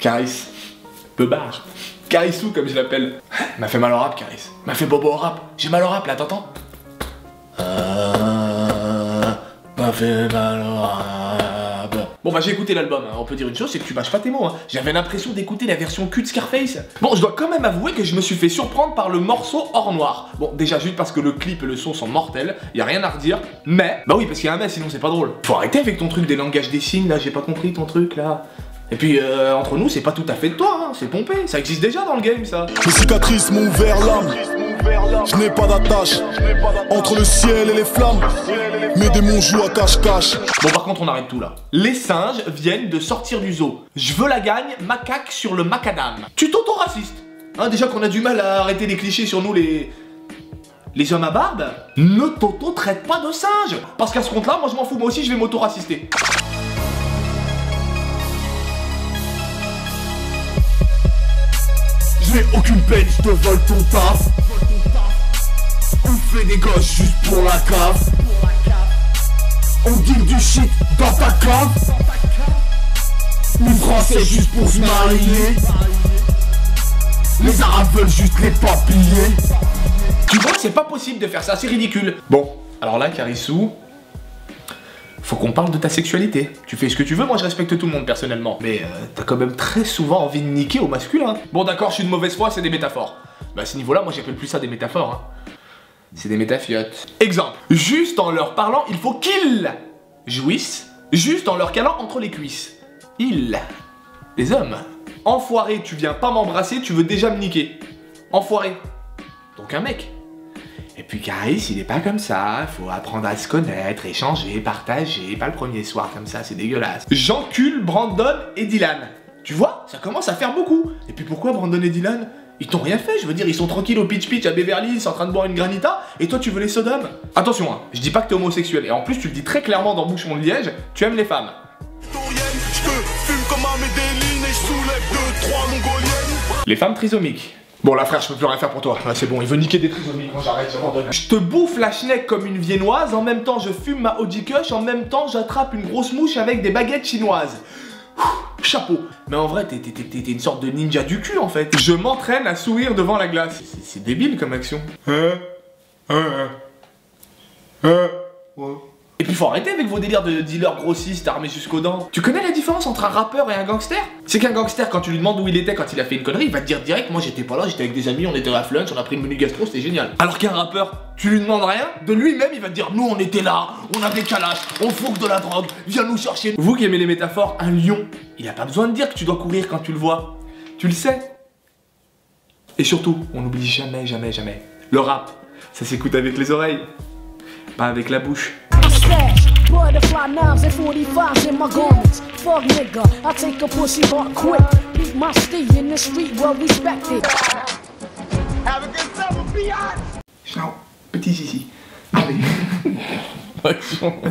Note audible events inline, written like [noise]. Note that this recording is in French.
Caris. Bebar. Carissou, comme je l'appelle. M'a fait mal au rap, Caris. M'a fait bobo au rap. J'ai mal au rap, là, t'entends euh, M'a fait mal au rap. Bon, bah, j'ai écouté l'album. hein. On peut dire une chose, c'est que tu mâches pas tes mots. hein. J'avais l'impression d'écouter la version cul de Scarface. Bon, je dois quand même avouer que je me suis fait surprendre par le morceau hors noir. Bon, déjà, juste parce que le clip et le son sont mortels. Y a rien à redire. Mais, bah oui, parce qu'il y a un mais, sinon c'est pas drôle. Faut arrêter avec ton truc des langages des signes, là. J'ai pas compris ton truc, là. Et puis, euh, entre nous, c'est pas tout à fait de toi, hein. c'est pompé. Ça existe déjà dans le game, ça. Les cicatrices m'ont ouvert l'âme. Je n'ai pas d'attache entre le ciel et les flammes. Mes démons jouent à cache-cache. Bon, par contre, on arrête tout là. Les singes viennent de sortir du zoo. Je veux la gagne, macaque sur le macadam. Tu t'auto-racistes. Hein, déjà qu'on a du mal à arrêter les clichés sur nous, les. Les hommes à barbe, ne t'auto-traite pas de singe Parce qu'à ce compte-là, moi je m'en fous, moi aussi je vais m'auto-racister. Je n'ai aucune peine, je te vole ton taf. On fait des gosses juste pour la cave. On dit du shit dans ta cave. Les Français juste pour se marier. Les Arabes veulent juste les papiers. Tu vois que c'est pas possible de faire ça, c'est ridicule. Bon, alors là, Carissou, faut qu'on parle de ta sexualité. Tu fais ce que tu veux, moi je respecte tout le monde personnellement. Mais euh, t'as quand même très souvent envie de niquer au masculin. Bon d'accord, je suis de mauvaise foi, c'est des métaphores. Bah à ce niveau-là, moi j'appelle plus ça des métaphores. Hein. C'est des métafiottes. Exemple, juste en leur parlant, il faut qu'ils jouissent, juste en leur calant entre les cuisses. Ils, les hommes. Enfoiré, tu viens pas m'embrasser, tu veux déjà me niquer. Enfoiré. Donc un mec. Et puis Caris, il est pas comme ça, faut apprendre à se connaître, échanger, partager, pas le premier soir comme ça, c'est dégueulasse. J'encule Brandon et Dylan. Tu vois, ça commence à faire beaucoup. Et puis pourquoi Brandon et Dylan Ils t'ont rien fait, je veux dire, ils sont tranquilles au pitch pitch à Beverly Hills en train de boire une granita, et toi tu veux les sodomes Attention, hein, je dis pas que t'es homosexuel, et en plus tu le dis très clairement dans Bouchon de Liège, tu aimes les femmes. Les femmes trisomiques. Bon là frère, je peux plus rien faire pour toi. C'est bon, il veut niquer des trisomiques, moi j'arrête, j'abandonne. Je te bouffe la schneck comme une viennoise, en même temps je fume ma Audi en même temps j'attrape une grosse mouche avec des baguettes chinoises. Chapeau. Mais en vrai, t'es une sorte de ninja du cul en fait. Je m'entraîne à sourire devant la glace. C'est- débile comme action. Hein? Hein? Hein? Ouais. Et puis faut arrêter avec vos délires de dealer grossiste armé jusqu'aux dents. Tu connais la différence entre un rappeur et un gangster? C'est qu'un gangster, quand tu lui demandes où il était quand il a fait une connerie, il va te dire direct Moi j'étais pas là, j'étais avec des amis, on était à Flunch, on a pris le menu gastro, c'était génial. Alors qu'un rappeur, tu lui demandes rien, de lui-même il va te dire Nous on était là, on avait calache, on fourgue de la drogue, viens nous chercher. Vous qui aimez les métaphores, un lion, il a pas besoin de dire que tu dois courir quand tu le vois. Tu le sais. Et surtout, on n'oublie jamais, jamais, jamais. Le rap, ça s'écoute avec les oreilles, pas avec la bouche. Stash. Butterfly knives and 45s in my garments. Fuck nigga, I take a pussy heart quick. Beat my stee in the street, well respected. Ciao, petit zizi. Allez. [laughs]